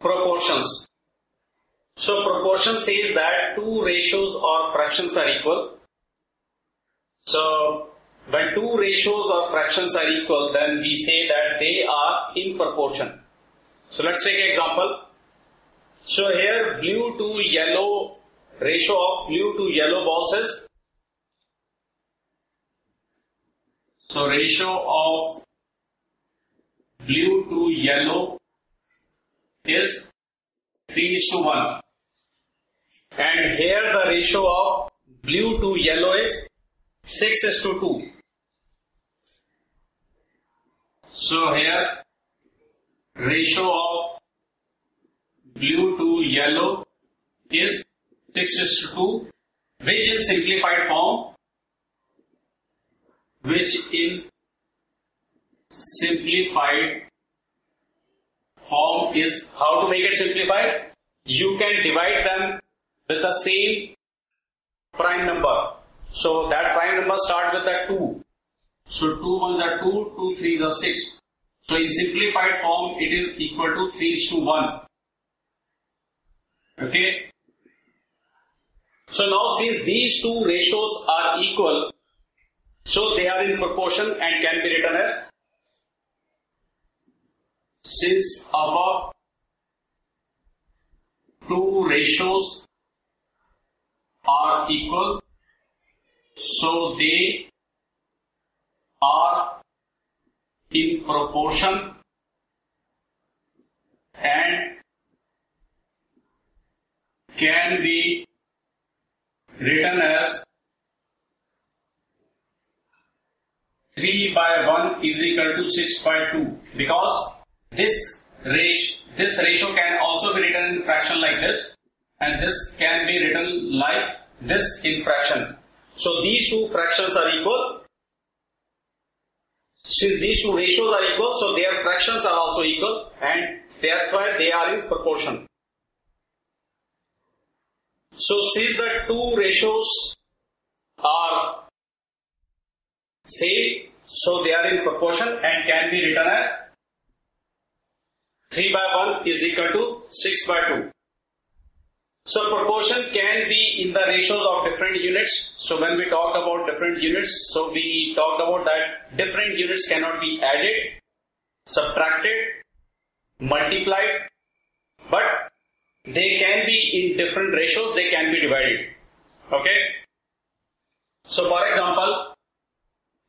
proportions. So proportion says that two ratios or fractions are equal. So when two ratios or fractions are equal, then we say that they are in proportion. So let's take an example. So here blue to yellow ratio of blue to yellow balls is so ratio of blue to yellow is 3 is to 1 and here the ratio of blue to yellow is 6 is to 2 so here ratio of blue to yellow is 6 is to 2 which in simplified form which in simplified form is how to make it simplified. You can divide them with the same prime number. So that prime number start with the 2 so 2 ones are 2 2 3 are 6 so in simplified form it is equal to 3 is to 1 okay? So now since these two ratios are equal so they are in proportion and can be written as since above two ratios are equal, so they are in proportion and can be written as 3 by 1 is equal to 6 by 2 because this ratio, this ratio can also be written in fraction like this and this can be written like this in fraction. So these two fractions are equal. Since these two ratios are equal, so their fractions are also equal and that's why they are in proportion. So since the two ratios are same, so they are in proportion and can be written as 3 by 1 is equal to 6 by 2. So proportion can be in the ratios of different units. So when we talked about different units, so we talked about that different units cannot be added, subtracted, multiplied, but they can be in different ratios, they can be divided. Okay? So for example,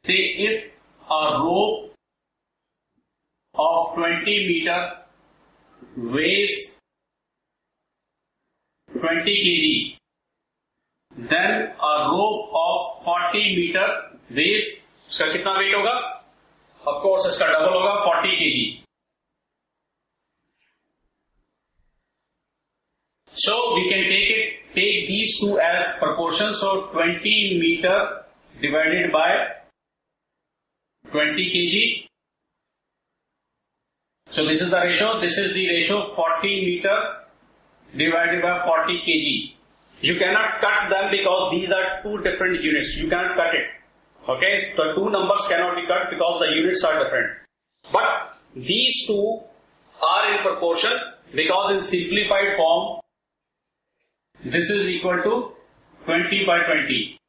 say if a rope of 20 meter weighs 20 kg, then a rope of 40 meter weighs इसका कितना wait होगा of course इसका double होगा 40 kg. So we can take it take these two as proportions. So 20 meter divided by 20 kg. So this is the ratio. This is the ratio 40 meter divided by 40 kg. You cannot cut them because these are two different units. You cannot cut it. Okay, the two numbers cannot be cut because the units are different. But these two are in proportion because in simplified form, this is equal to 20 by 20.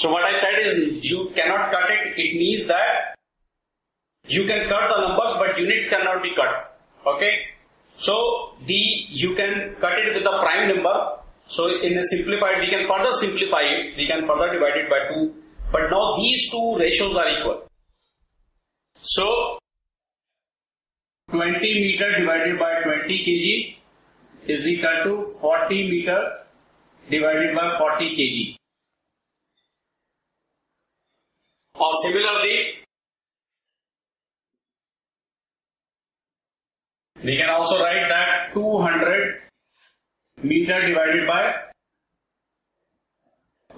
So what I said is you cannot cut it. It means that you can cut the numbers but units cannot be cut. Okay. So the you can cut it with the prime number. So in the simplified, we can further simplify it. We can further divide it by two. But now these two ratios are equal. So 20 meter divided by 20 kg is equal to 40 meter divided by 40 kg. Or similarly, we can also write that 200 meter divided by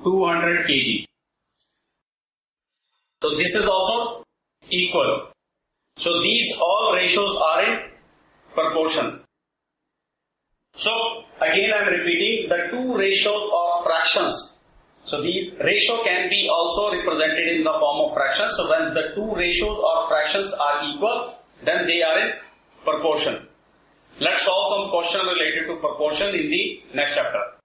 200 kg. So this is also equal. So these all ratios are in proportion. So again I am repeating the two ratios of fractions. So the ratio can be also represented in the form of fractions. So when the two ratios or fractions are equal, then they are in proportion. Let's solve some question related to proportion in the next chapter.